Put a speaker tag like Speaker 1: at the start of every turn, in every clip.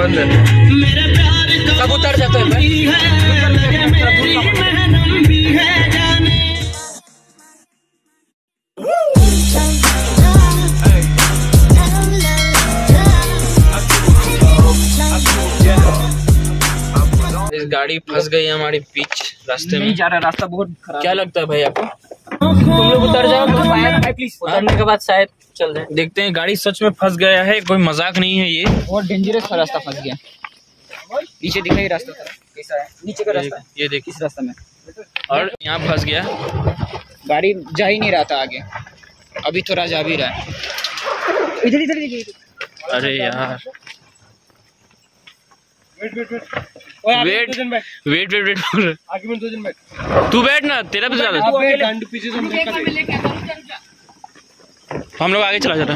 Speaker 1: बंद है। सब उतर जाते हैं। गाड़ी फंस गई है हमारी बीच रास्ते में।
Speaker 2: जा रहा रास्ता बहुत खराब
Speaker 1: क्या लगता है भाई आपको?
Speaker 2: तुम लोग उतर जाओ तो शायद भाई प्लीज़ उतरने के बाद शायद चल जाए
Speaker 1: देखते हैं गाड़ी सच में फंस गया है कोई मज़ाक नहीं है ये।
Speaker 2: बहुत डेंजरस का रास्ता फंस गया। पीछे दिखाई रास्ता कैसा है? नीचे का रास्ता।
Speaker 1: ये देखिए
Speaker 2: इस रास्ते में।
Speaker 1: और यहाँ फंस गया।
Speaker 2: गाड़ी जा ही नहीं रहा था आगे। अभी थोड़ा जा भी रहा है। इधर इधर इधर।
Speaker 1: अरे यार। वेट वेट वेट वेट तू बैठ ना तेरा भी चला हम लोग आगे चला जा रहा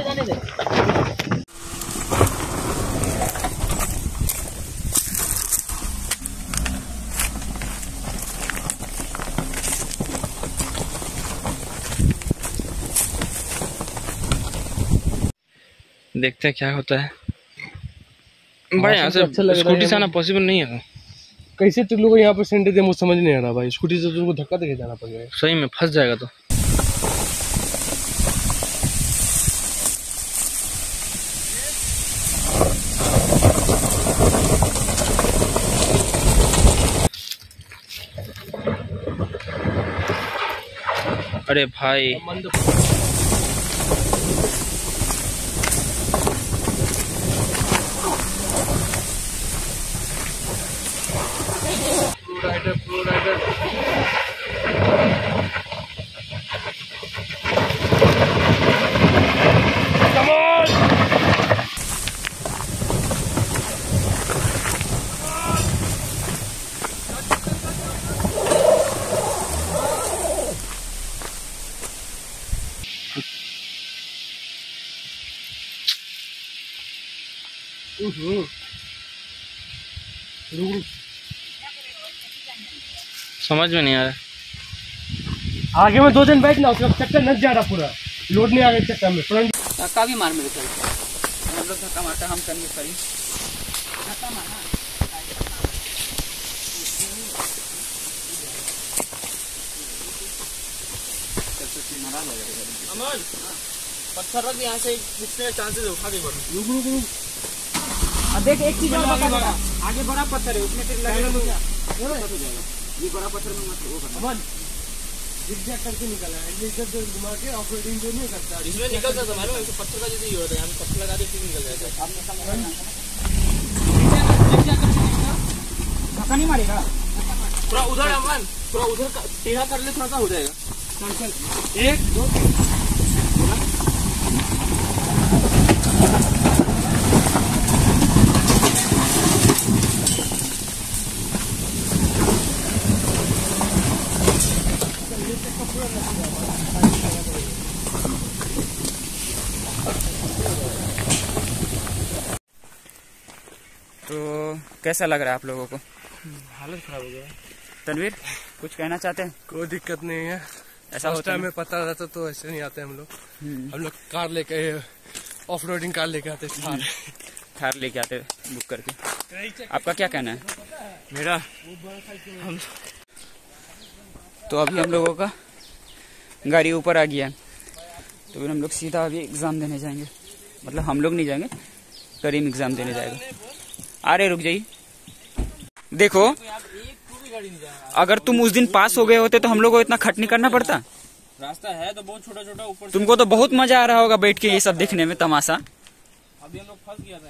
Speaker 1: देखते हैं क्या होता है। भाई यहाँ से
Speaker 3: अच्छा लग रहा है
Speaker 1: स्कूटी से आना पॉसिबल नहीं है।
Speaker 3: कैसे तुम लोग यहाँ पर सेंटर दे मुझे समझ नहीं आ रहा भाई। स्कूटी से तुमको धक्का देके जाना पड़ेगा।
Speaker 1: सही में फंस जाएगा तो। अरे भाई। समझ में नहीं आ रहा।
Speaker 3: आगे में दो दिन बैठना उसका चक्कर नच जा रहा पूरा। लोड नहीं आ रहा चक्कर में फ्रंट
Speaker 2: धक्का भी मार मेरे चल। हम लोग धक्का मारता हम करनी करी। धक्का मारना
Speaker 1: पत्थर रख यहाँ से कितने चांसेस उठा के बढ़ो
Speaker 2: अब देख एक चीज़ और बता देता आगे बड़ा पत्थर है उसमें फिर लगेगा ये बड़ा पत्थर में मत वो करना।
Speaker 3: अमन जिग करके निकला है। इधर उधर घुमा के ऑफ़ रोडिंग जो नहीं करता
Speaker 1: इसमें निकल जाता मालूम है? पत्थर का जैसे ही होता है। यहाँ पत्थर लगा दे फिर निकल जाता है।
Speaker 2: आपने समझा ना धक्का नहीं मारेगा।
Speaker 1: थोड़ा उधर अमन थोड़ा उधर टेढ़ा कर ले थोड़ा सा हो जाएगा।
Speaker 3: चल चल। एक दो।
Speaker 2: तो कैसा लग रहा है आप लोगों को?
Speaker 3: हालत खराब हो गया
Speaker 2: तनवीर कुछ कहना चाहते हैं?
Speaker 3: कोई दिक्कत नहीं है।
Speaker 2: ऐसा होता है
Speaker 3: टाइम में पता रहता तो ऐसे नहीं आते हम लोग।
Speaker 2: हम्म,
Speaker 3: हम लोग कार लेके ऑफ़ रोडिंग कार लेके आते थार
Speaker 2: थार लेके आते बुक करके। आपका क्या कहना है?
Speaker 1: मेरा?
Speaker 2: हम तो अभी हम लोगों का गाड़ी ऊपर आ गया है। तो फिर हम लोग सीधा अभी एग्ज़ाम देने जाएँगे। मतलब हम लोग नहीं जाएँगे करीम एग्ज़ाम देने जाएगा। रहे रुक जाइए। देखो अगर तुम उस दिन पास हो गए होते तो हम लोग को इतना खट नहीं करना पड़ता।
Speaker 1: रास्ता है तो बहुत छोटा छोटा ऊपर
Speaker 2: तुमको तो बहुत मज़ा आ रहा होगा बैठ के ये सब देखने में तमाशा।
Speaker 1: अभी हम लोग फंस गया था।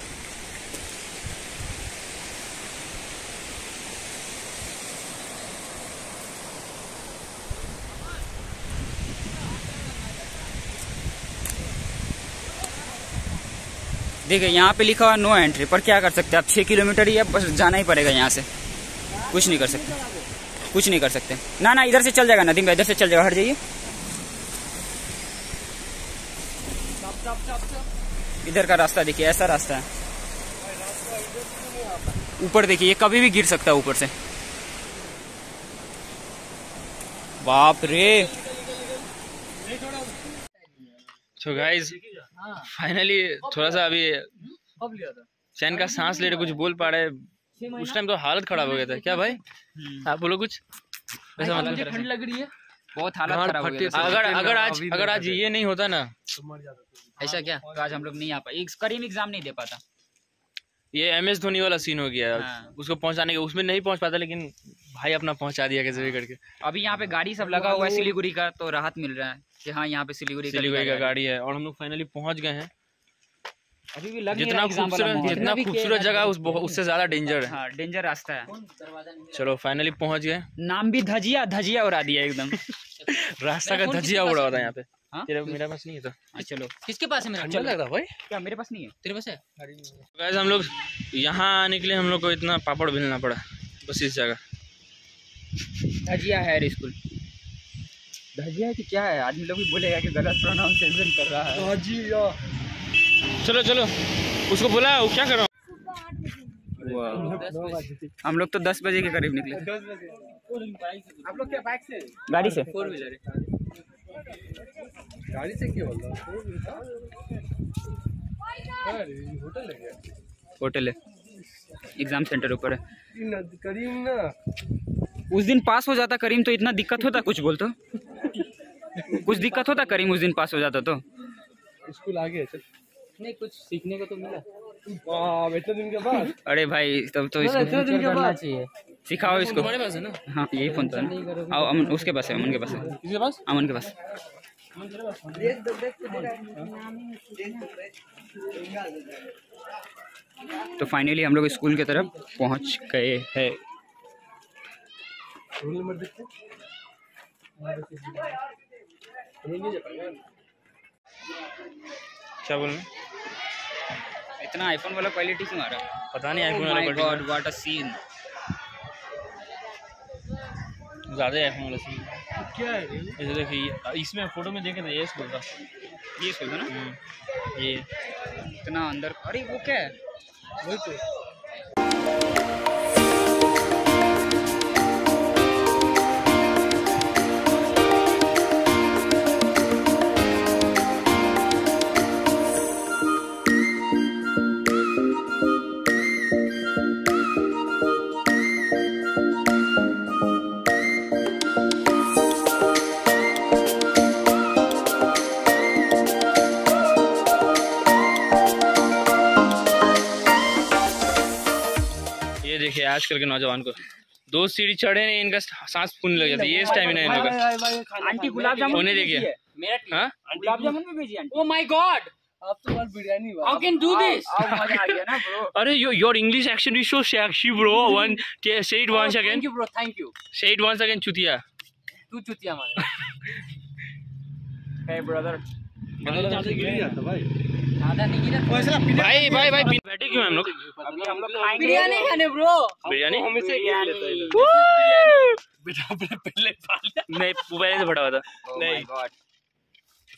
Speaker 2: देखिए, यहाँ पे लिखा हुआ नो एंट्री पर क्या कर सकते आप छह किलोमीटर ही बस जाना ही पड़ेगा यहाँ से। कुछ नहीं कर सकते। कुछ नहीं कर सकते। ना ना, इधर से चल जाएगा, नदीम भाई, इधर से चल जाएगा, हट जाइए। इधर का रास्ता देखिए, ऐसा रास्ता है। ऊपर देखिए, ये कभी भी गिर सकता है ऊपर से। बाप रे!
Speaker 1: तो गाइज़ फाइनली थोड़ा सा अभी चैन का सांस ले रहे कुछ बोल पा रहे। उस टाइम तो हालत खराब हो गया था। क्या भाई? आप बोलो कुछ। वैसा मतलब
Speaker 2: ठंड लग रही है। बहुत हालत खराब हो गया
Speaker 1: अगर अगर आज अगर आज ये नहीं होता ना।
Speaker 2: ऐसा क्या? तो आज हम लोग नहीं आ पाए। एक करीम एग्ज़ाम नहीं दे पाता।
Speaker 1: ये एम एस धोनी वाला सीन हो गया।
Speaker 2: हाँ।
Speaker 1: उसको पहुँचाने के उसमें नहीं पहुँच पाता लेकिन भाई अपना पहुँचा दिया कैसे भी करके।
Speaker 2: अभी यहाँ पे गाड़ी सब लगा हुआ है सिलीगुड़ी का तो राहत मिल रहा है कि हाँ यहाँ पे सिलीगुड़ी
Speaker 1: सिलीगुड़ी का गाड़ी है और हम लोग फाइनली पहुँच गए हैं।
Speaker 2: है। अभी भी लग
Speaker 1: जितना खूबसूरत जितना खूबसूरत जगह उस उससे ज़्यादा डेंजर है।
Speaker 2: हाँ डेंजर रास्ता है।
Speaker 1: चलो फाइनली पहुँच गए।
Speaker 2: नाम भी धजिया धजिया उड़ा दिया एकदम।
Speaker 1: रास्ता का धजिया उड़ा हुआ था यहाँ पे।
Speaker 2: हाँ?
Speaker 1: तेरे मेरा पास नहीं है तो।
Speaker 2: हाँ, चलो।
Speaker 4: किसके पास है मेरा?
Speaker 3: लग रहा भाई।
Speaker 2: क्या मेरे पास नहीं है?
Speaker 4: तेरे पास है?
Speaker 1: गाइस हम लोग यहाँ आने के लिए हम लोग को इतना पापड़ बेलना पड़ा बस इस जगह।
Speaker 2: धजिया है स्कूल। धजिया है कि क्या है? आदमी लोग भी बोलेगा कि गलत प्रोनाउंसिएशन कर रहा है।
Speaker 1: चलो चलो। उसको बोला वो क्या कर रहा
Speaker 2: हम लोग तो दस बजे के करीब निकले।
Speaker 3: आप लोग क्या बाइक से
Speaker 2: गाड़ी से।
Speaker 4: फोर व्हीलर
Speaker 3: गाड़ी से क्यों बोल अरे होटल है।
Speaker 2: होटल है एग्ज़ाम सेंटर ऊपर है।
Speaker 3: करीम ना।
Speaker 2: उस दिन पास हो जाता करीम तो इतना दिक्कत होता कुछ बोल तो। कुछ दिक्कत होता करीम उस दिन पास हो जाता तो।
Speaker 3: स्कूल आगे है चल।
Speaker 4: नहीं कुछ सीखने को तो मिला।
Speaker 3: इतने दिन के बाद।
Speaker 2: अरे भाई तब तो इसको
Speaker 4: करना चाहिए
Speaker 2: सिखाओ इसको।
Speaker 1: तुम्हारे पास है ना?
Speaker 2: हाँ यही फ़ोन तो है। ना अमन उसके पास है अमन के पास है।
Speaker 1: किसके पास?
Speaker 2: अमन के पास। तो फाइनली हम लोग स्कूल की तरफ़ पहुँच गए हैं।
Speaker 1: क्या बोल
Speaker 2: इतना आईफोन वाला क्वालिटी क्यों आ रहा है?
Speaker 1: पता नहीं आईफोन वाला
Speaker 2: गॉड व्हाट अ सीन
Speaker 1: ज़्यादा आईफोन वाला सीन
Speaker 3: क्या है ये?
Speaker 1: देखिए इसमें फ़ोटो में देखे ना ये स्कूल था
Speaker 2: ये स्कूल था ना?
Speaker 1: हम्म, ये।
Speaker 2: इतना अंदर अरे वो क्या है?
Speaker 3: वही तो।
Speaker 1: आजकल के नौजवान को। दो सीढ़ी चढ़े नहीं इनका सांस फूलने लग जाता है ये स्टामिना है इन लोग
Speaker 2: आंटी गुलाब जामुन भी
Speaker 1: देखिए।
Speaker 4: मेरा
Speaker 1: हाँ?
Speaker 2: गुलाब जामुन भी भेजी आंटी।
Speaker 4: ओ माय गॉड
Speaker 3: आप तो बार
Speaker 4: biryani how can
Speaker 2: do this आ गया ना ब्रो
Speaker 1: अरे yo your English accent is so sexy bro one say it once again
Speaker 4: thank you bro thank you
Speaker 1: say it once again चुतिया।
Speaker 4: तू चुतिया मार।
Speaker 2: हे brother
Speaker 3: भाई।
Speaker 4: आधा नहीं गिरा
Speaker 1: भाई भाई भाई बैठे क्यों हम लोग?
Speaker 2: अभी हम लोग खाएँगे।
Speaker 4: बिरयानी खाने ब्रो
Speaker 1: बिरयानी?
Speaker 3: है ये लोग। बेटा अपने पहले
Speaker 1: नहीं पहले से बड़ा हुआ था।
Speaker 2: नहीं।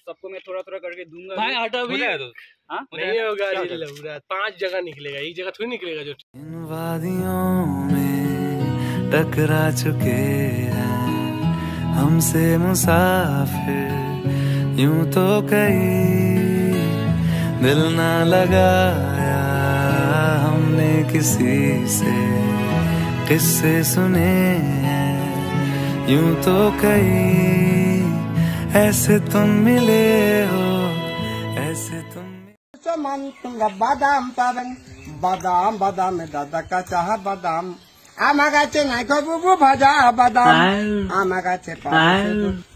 Speaker 2: सबको मैं थोड़ा थोड़ा करके दूँगा।
Speaker 3: भाई हटा भी
Speaker 2: हाँ?
Speaker 3: नहीं होगा पाँच जगह निकलेगा एक जगह थोड़ी निकलेगा जो
Speaker 5: इन वादियों में टकरा चुके हैं हमसे मुसाफिर। यूँ तो कई दिल ना लगाया हमने किसी से किस्से सुने यूँ तो कई ऐसे तुम मिले हो ऐसे तुम
Speaker 6: अच्छा, मान तुम्हारा बादाम पावन। बादाम बादाम में दादा का चाह बादाम। আমার কাছে बुबू भजा बादाम। आमा गाचे কাছে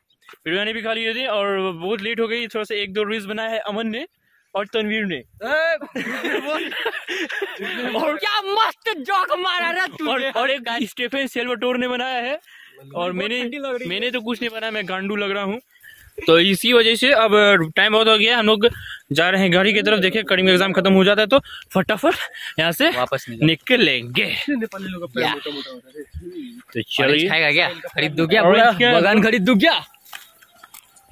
Speaker 1: बिरयानी भी खा ली थी और बहुत लेट हो गई थोड़ा सा एक दो रील्स बनाया है अमन ने और तनवीर ने।
Speaker 4: और क्या मस्त जोक मारा रे तू
Speaker 1: और और एक स्टेफन सेल्वाटोर ने बनाया है। और मैंने मैंने तो कुछ नहीं बनाया मैं गांडू लग रहा हूँ। तो इसी वजह से अब टाइम बहुत हो गया हम लोग जा रहे हैं गाड़ी की तरफ़। देखिए करीम एग्ज़ाम खत्म हो जाता है तो फटाफट यहाँ से
Speaker 2: वापस निकल।
Speaker 1: निकलेंगे। तो चलिए।
Speaker 4: खरीद दो क्या
Speaker 1: क्या?
Speaker 4: बगान खरीद दो क्या?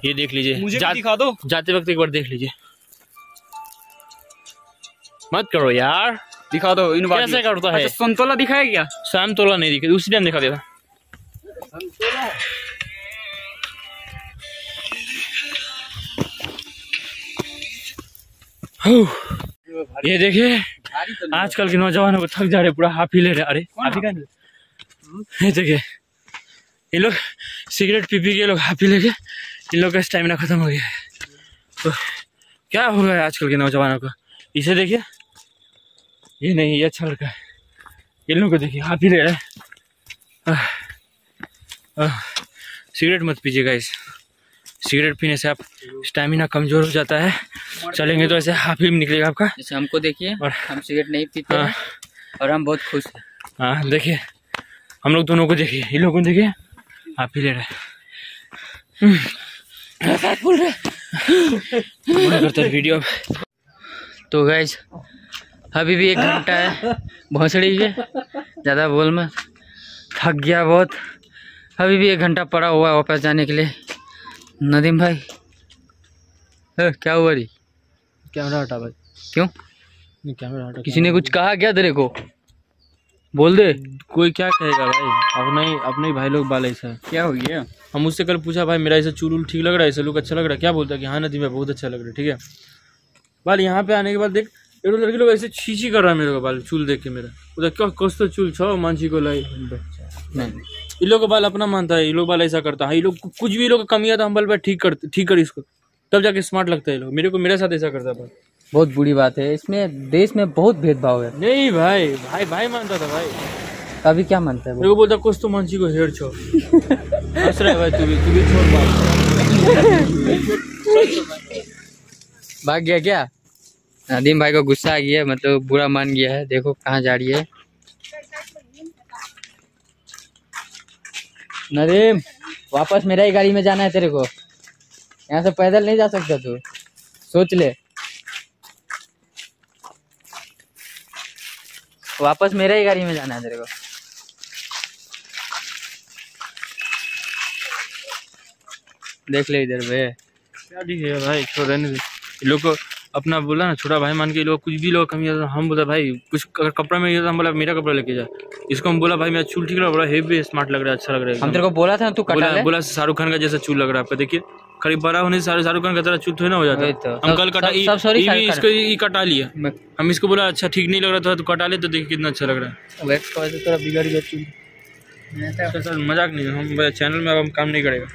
Speaker 1: ये देख लीजिए।
Speaker 3: मुझे
Speaker 1: जा,
Speaker 3: दिखा दो।
Speaker 1: जाते वक्त एक बार देख लीजिए। मत करो यार।
Speaker 2: दिखा दो इन
Speaker 1: कैसे करता है?
Speaker 2: अच्छा संतोला दिखाया क्या?
Speaker 1: शाम तोला नहीं दिखे उसी टाइम दिखा देगा ये देखिए आजकल के नौजवानों को थक जा रहे पूरा हाफ़ ले रहे अरे हाफ़ का ये देखिए ये लोग सिगरेट पी पी के लोग हाफ़ लेके इन लोग का स्टेमिना खत्म हो गया। है तो क्या हो गया आजकल के नौजवानों को? इसे देखिए। ये नहीं ये अच्छा लड़का है। इन लोग को देखिए हाफ़ ले रहे हैं। सिगरेट मत पीजिएगा इस सिगरेट पीने से आप स्टेमिना कमज़ोर हो जाता है। चलेंगे तो ऐसे हाफ़ निकलेगा आपका।
Speaker 4: जैसे हमको देखिए
Speaker 1: और
Speaker 4: हम सिगरेट नहीं पीते
Speaker 1: हाँ।
Speaker 4: हैं और हम बहुत खुश हैं।
Speaker 1: हाँ देखिए। हम लोग दोनों को देखिए। इन लोगों को देखिए। आप ही ले रहे बोल रहे करते वीडियो
Speaker 4: तो गैस अभी भी एक घंटा है। भोसड़ी के ज़्यादा बोल मत। थक गया बहुत। अभी भी एक घंटा पड़ा हुआ है वापस जाने के लिए। नदीम भाई। ए, क्या हुआ री?
Speaker 1: कैमरा हटा भाई।
Speaker 4: क्यों?
Speaker 1: कैमरा हटा
Speaker 4: किसी ने कुछ कहा क्या तेरे को? बोल दे।
Speaker 1: कोई क्या कहेगा भाई? अपना ही अपने ही भाई लोग बाल ऐसा है
Speaker 2: क्या हो गया?
Speaker 1: हम उससे कल पूछा भाई मेरा ऐसा चूल ठीक लग रहा है? ऐसा लुक अच्छा लग रहा है? क्या बोलता है कि हाँ नदी में बहुत अच्छा लग रहा है ठीक है? बाल यहाँ पे आने के बाद देख एक लड़के लोग ऐसे छीछी कर रहा है मेरे को बाल चूल देख के मेरा। उधर क्या कस्तो चूल छो मांझी को लाई? नहीं। इन लोग का बाल अपना मानता है ये लोग बाल ऐसा करता है। ये लोग कुछ भी लोग कमी है तो हम बाल ठीक कर ठीक कर इसको। तब जाके स्मार्ट लगता है लोग। मेरे को मेरे साथ ऐसा करता था
Speaker 4: बहुत बुरी बात है। इसमें देश में बहुत भेदभाव है।
Speaker 1: नहीं भाई भाई भाई मानता था भाई।
Speaker 4: अभी क्या मानता है
Speaker 1: मेरे
Speaker 4: वो
Speaker 1: को बोलता कुछ तो मानसी को हेड छो। हंस रहा है भाई तू भी तू भी छोड़
Speaker 4: भाग गया क्या? नदीम भाई को गुस्सा आ गया मतलब बुरा मान गया है। देखो कहाँ जा रही है। नदीम वापस मेरा ही गाड़ी में जाना है तेरे को। यहाँ से पैदल नहीं जा सकता तू। सोच ले। वापस मेरे ही गाड़ी में जाना है तेरे को। देख ले इधर भैया
Speaker 1: क्या ठीक है भाई? छोड़ रहने लोग को अपना बोला ना छोटा भाई मान के लोग कुछ भी लोग कमी हम बोला भाई कुछ अगर कपड़ा में हम बोला मेरा कपड़ा लेके जा। इसको हम बोला भाई मेरा चूल ठीक लग रहा है, बड़ा हेवी स्मार्ट लग रहा है अच्छा लग रहा है
Speaker 4: हम तेरे को बोला था तू कटा
Speaker 1: बोला बोला शाहरुख खान का जैसा चूल लग रहा है आपका देखिए। करीब बड़ा होने से सारे शाहरुख खान का तरह चूल थोड़ी ना हो जाता। है
Speaker 4: तो।
Speaker 1: हम कल कटा
Speaker 4: सब- सब
Speaker 1: ये भी इसको ये कटा लिया। हम इसको बोला अच्छा ठीक नहीं लग रहा था तो कटा ले तो देखिए कितना अच्छा लग रहा है।
Speaker 4: थोड़ा बिगड़ गया चूल
Speaker 1: मज़ाक नहीं हम चैनल में अब हम काम नहीं करेगा।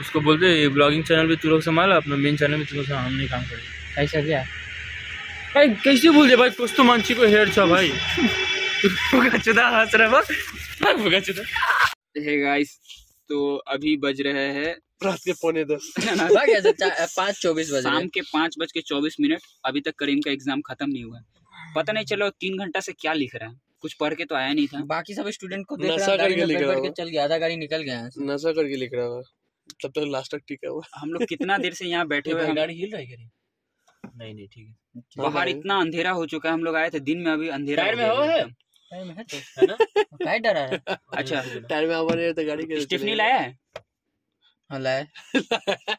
Speaker 1: उसको बोलते ये ब्लॉगिंग चैनल भी तू लोग संभाला अपना मेन चैनल में तू लोग हम नहीं काम करेगा।
Speaker 4: ऐसा क्या?
Speaker 1: भाई कैसे बोल दे भाई कुछ तो मानसी को हेयर छा भाई। चुदा हंस रहा हे
Speaker 2: गाइस तो अभी बज रहे हैं
Speaker 3: रात के पौने दस।
Speaker 4: पाँच चौबीस बजे
Speaker 2: शाम के पाँच बज के चौबीस मिनट अभी तक करीम का एग्ज़ाम खत्म नहीं हुआ। पता नहीं चलो तीन घंटा से क्या लिख रहा है? कुछ पढ़ के तो आया नहीं था।
Speaker 4: बाकी सब स्टूडेंट को देख
Speaker 3: नशा करके लिख रहा
Speaker 4: चल गया आधा गाड़ी निकल गया
Speaker 3: नशा करके लिख रहा तब तक लास्ट तक टिका हुआ।
Speaker 2: हम लोग कितना देर से यहाँ बैठे हुए
Speaker 1: गाड़ी हिल रहा है नहीं नहीं ठीक है।
Speaker 2: बाहर इतना अंधेरा हो चुका है हम लोग आए थे दिन में अभी अंधेरा
Speaker 1: में
Speaker 2: हो
Speaker 1: है?
Speaker 2: एकदम।
Speaker 4: टाइम है तो
Speaker 1: है ना?
Speaker 4: डरा है।
Speaker 2: अच्छा।
Speaker 3: टायर में हवा नहीं रहता गाड़ी के
Speaker 2: स्टिफनी लाया है
Speaker 4: हाँ? लाए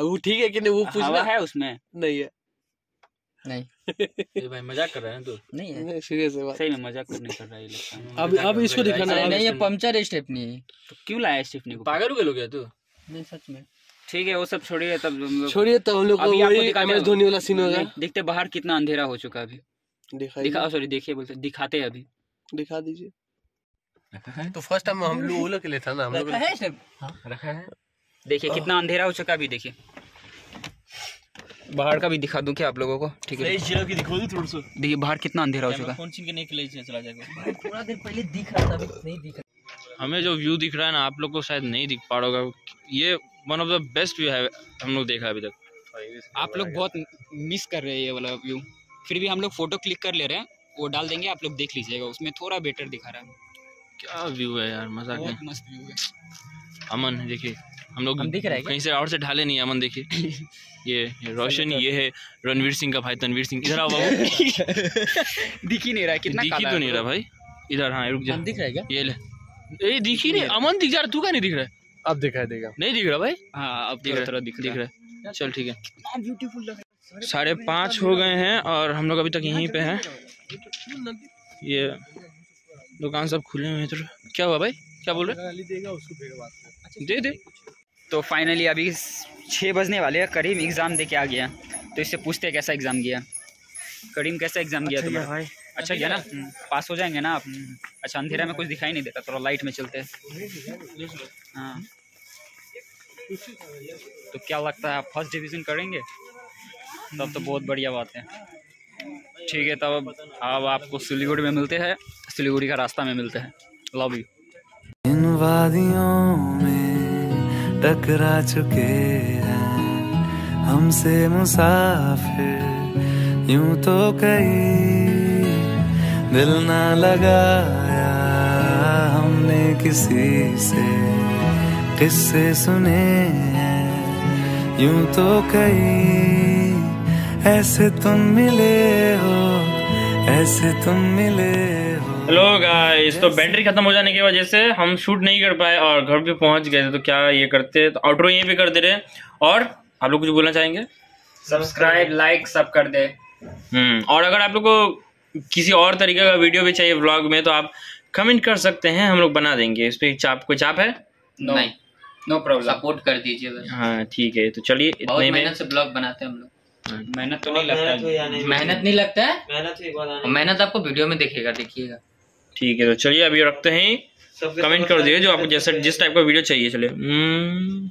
Speaker 3: वो ठीक है कि नहीं वो
Speaker 2: हवा
Speaker 3: पूछना
Speaker 2: है उसमें।
Speaker 3: नहीं है।
Speaker 4: नहीं।
Speaker 1: ये भाई मज़ाक कर रहा है तू?
Speaker 4: नहीं है।
Speaker 3: सीरियस है बात।
Speaker 2: सही में मज़ाक करने कर रहा है ये लगता है
Speaker 3: अब अब इसको दिखाना
Speaker 4: नहीं ये पंचर है
Speaker 2: तो क्यों लाया स्टिफनी को?
Speaker 1: पागल हो गया तू?
Speaker 4: नहीं सच में।
Speaker 2: ठीक है वो सब छोड़िए तब हम लोग-
Speaker 3: छोड़िए तो हम लोग
Speaker 2: अभी आपको दिखाते
Speaker 3: एम एस धोनी वाला सीन होगा।
Speaker 2: देखते बाहर कितना अंधेरा हो चुका है अभी। दिखा सॉरी देखिए बोलते दिखाते हैं अभी।
Speaker 3: दिखा दीजिए। तो फ़र्स्ट टाइम हम लोग के लिए था ना हम लोग
Speaker 4: है
Speaker 1: रखा है।
Speaker 2: देखिए कितना अंधेरा हो चुका अभी देखिए। बाहर का भी दिखा दूँ क्या आप लोगों को? ठीक है।
Speaker 1: दिखा दो थोड़ा सा।
Speaker 2: देखिए बाहर कितना अंधेरा हो चुका है।
Speaker 1: फ़ोन छीन के नहीं के चला जाएगा।
Speaker 4: थोड़ा देर पहले दिख रहा था अभी नहीं दिख। रहा
Speaker 1: हमें जो व्यू दिख रहा है ना आप लोग को शायद नहीं दिख पा रहा होगा। ये one of the best view है हम लोग देखा है अभी तक।
Speaker 2: आप लोग बहुत मिस कर रहे हैं ये वाला व्यू फिर भी हम लोग फ़ोटो क्लिक कर ले रहे हैं वो डाल देंगे आप लोग देख लीजिएगा उसमें थोड़ा बेटर दिखा रहा है।
Speaker 1: क्या व्यू है यार मज़ा
Speaker 2: बहुत
Speaker 1: नहीं
Speaker 2: मस्त व्यू है।
Speaker 1: अमन देखिए हम लोग
Speaker 4: हम दिख रहे
Speaker 1: कहीं से और से ढाले नहीं अमन देखिए। ये रोशनी ये है रणवीर सिंह का भाई तनवीर सिंह इधर आओ बाबू।
Speaker 2: दिख ही नहीं रहा कितना
Speaker 1: दिख ही तो नहीं रहा भाई। इधर हाँ रुक जा।
Speaker 4: हम दिख रहे हैं क्या?
Speaker 1: ये ले। ए दिख ही नहीं अमन दिख जा रहा तू का नहीं दिख रहा है?
Speaker 3: अब दिखाई देगा
Speaker 1: नहीं दिख रहा भाई?
Speaker 2: हाँ अब
Speaker 1: दिख रहा
Speaker 2: थोड़ा दिख
Speaker 1: दिख
Speaker 2: रहा
Speaker 1: है। चल ठीक है।
Speaker 2: ब्यूटीफुल लग
Speaker 1: साढ़े पाँच हो गए हैं और हम लोग अभी तक यहीं पे हैं। ये दुकान सब खुले हुए हैं इधर क्या हुआ भाई? क्या बोल रहे दे दे।
Speaker 2: तो फाइनली अभी छः बजने वाले हैं करीम एग्ज़ाम दे के आ गया। तो इससे पूछते हैं कैसा एग्ज़ाम गया। करीम कैसा एग्ज़ाम गया तुम्हारा?
Speaker 1: भाई।
Speaker 2: अच्छा गया ना? हम्म, पास हो जाएँगे ना आप? अच्छा अंधेरा में कुछ दिखाई नहीं देता थोड़ा लाइट में चलते हैं। हाँ। तो क्या लगता है आप फ़र्स्ट डिवीज़न करेंगे? तब तो बहुत बढ़िया बात है। ठीक है, तब अब आपको सिलीगुड़ी में मिलते हैं। सिलीगुड़ी का रास्ता में मिलते हैं। लव यू
Speaker 5: इन वादियों में टकरा चुके हैं। हमसे मुसाफिर यूँ तो कई दिल ना लगाया। हमने किसी से किस्से सुने हैं। यूँ तो कई ऐसे तुम मिले हो ऐसे तुम मिले हो।
Speaker 1: हेलो गाइस तो बैटरी खत्म हो जाने की वजह से हम शूट नहीं कर पाए और घर पे पहुँच गए थे तो क्या ये करते? तो आउटरो यहीं पे कर दे रहे और आप लोग कुछ बोलना चाहेंगे?
Speaker 2: सब्सक्राइब लाइक सब कर दे।
Speaker 1: हम्म और अगर आप लोग को किसी और तरीके का वीडियो भी चाहिए व्लॉग में तो आप कमेंट कर सकते हैं हम लोग बना देंगे। इस पर चाप कोई चाप है?
Speaker 2: नो
Speaker 4: नहीं।
Speaker 2: नो प्रॉब्लम
Speaker 4: सपोर्ट कर दीजिए
Speaker 1: हाँ ठीक है। तो चलिए इतने में
Speaker 4: से ब्लॉग बनाते हैं हम लोग।
Speaker 2: मेहनत तो नहीं लगता है
Speaker 4: मेहनत नहीं लगता है? मेहनत मेहनत आपको वीडियो में देखेगा देखिएगा।
Speaker 1: ठीक है तो चलिए अभी रखते हैं। कमेंट कर दिए जो आपको जैसा जिस टाइप का वीडियो चाहिए चले हम्म।